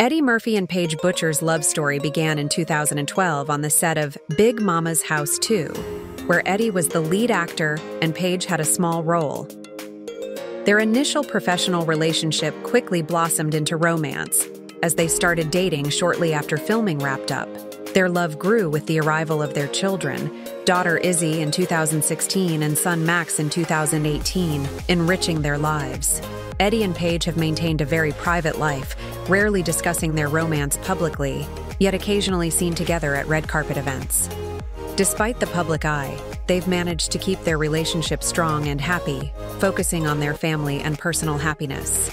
Eddie Murphy and Paige Butcher's love story began in 2012 on the set of Big Mama's House 2, where Eddie was the lead actor and Paige had a small role. Their initial professional relationship quickly blossomed into romance as they started dating shortly after filming wrapped up. Their love grew with the arrival of their children, daughter Izzy in 2016 and son Max in 2018, enriching their lives. Eddie and Paige have maintained a very private life, rarely discussing their romance publicly, yet occasionally seen together at red carpet events. Despite the public eye, they've managed to keep their relationship strong and happy, focusing on their family and personal happiness.